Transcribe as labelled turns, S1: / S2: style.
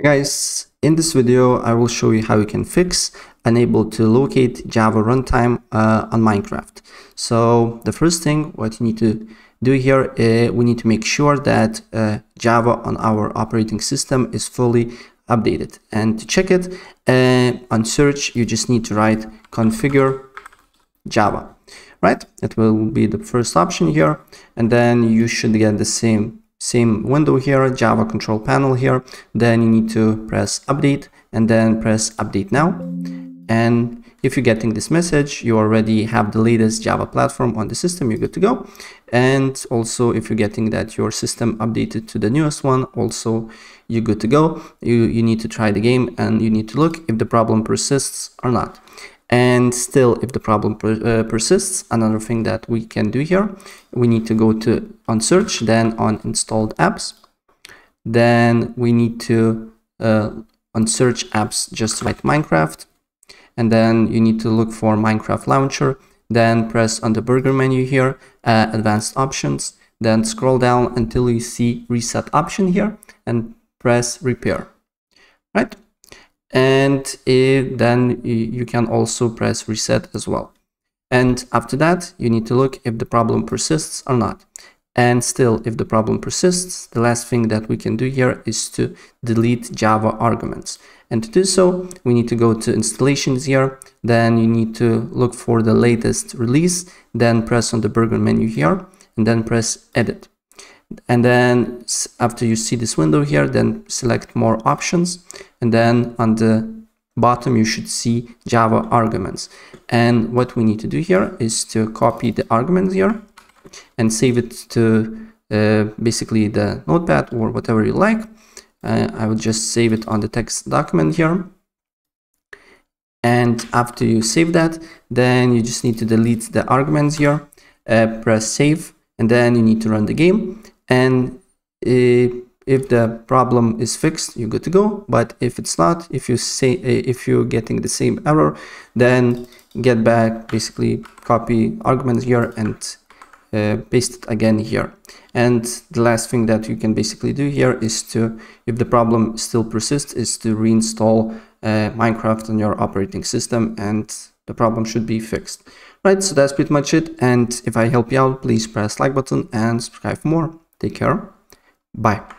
S1: Guys, in this video, I will show you how you can fix unable to locate Java runtime uh, on Minecraft. So the first thing what you need to do here, uh, we need to make sure that uh, Java on our operating system is fully updated. And to check it, uh, on search, you just need to write configure Java, right? It will be the first option here. And then you should get the same same window here, Java control panel here. Then you need to press update and then press update now. And if you're getting this message, you already have the latest Java platform on the system, you're good to go. And also if you're getting that your system updated to the newest one, also you're good to go. You, you need to try the game and you need to look if the problem persists or not. And still, if the problem per, uh, persists, another thing that we can do here, we need to go to on search, then on installed apps. Then we need to uh, on search apps, just write Minecraft. And then you need to look for Minecraft launcher. Then press on the burger menu here, uh, advanced options. Then scroll down until you see reset option here and press repair. Right? And then you can also press reset as well. And after that, you need to look if the problem persists or not. And still, if the problem persists, the last thing that we can do here is to delete Java arguments. And to do so, we need to go to installations here. Then you need to look for the latest release, then press on the burger menu here, and then press edit and then after you see this window here then select more options and then on the bottom you should see java arguments. And what we need to do here is to copy the arguments here and save it to uh, basically the notepad or whatever you like. Uh, i will just save it on the text document here. And after you save that then you just need to delete the arguments here. Uh, press save and then you need to run the game. And if, the problem is fixed you're good to go. But if it's not if you say if you're getting the same error then get back basically copy arguments here and uh, paste it again here. And the last thing that you can basically do here is to if the problem still persists is to reinstall uh, minecraft on your operating system and the problem should be fixed. Right so that's pretty much it. And if i help you out please press like button and subscribe for more. Take care. Bye.